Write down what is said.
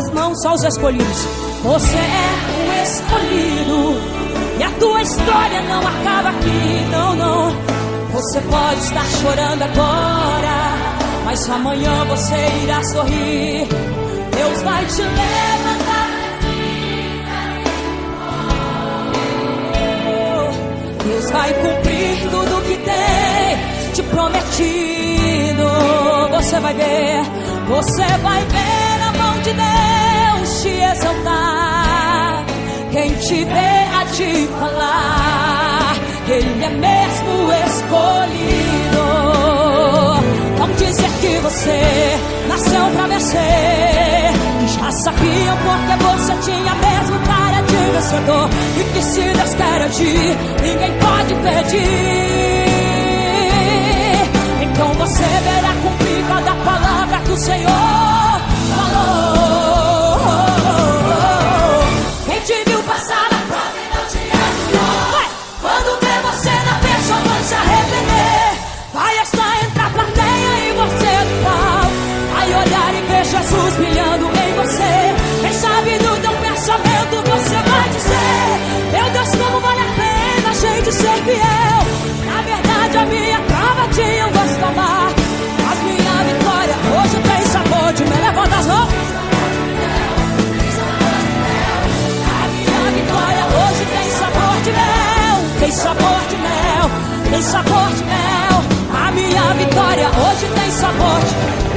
as mãos só os escolhidos. Você é o escolhido. E a tua história não acaba aqui, não, não. Você pode estar chorando agora, mas amanhã você irá sorrir. Deus vai te levantar. Deus vai cumprir tudo você vai ver a mão de Deus te exaltar. Quem te vê a te falar, Ele é mesmo escolhido. Vão dizer que você nasceu pra vencer. Já sabiam porque você tinha mesmo cara de vencedor. E que se Deus quer agir, ninguém pode pedir. Então você verá cumprir que o Senhor falou. Quem te viu passar na prova e não te ajudou. Quando vê você na pessoa, vai se arrepender. Vai esta entrar a plateia e você no pau. Vai olhar e ver Jesus brilhando em você. Quem sabe do teu pensamento você vai dizer: Meu Deus, como vale a pena a gente ser fiel. Na verdade, a minha Sabor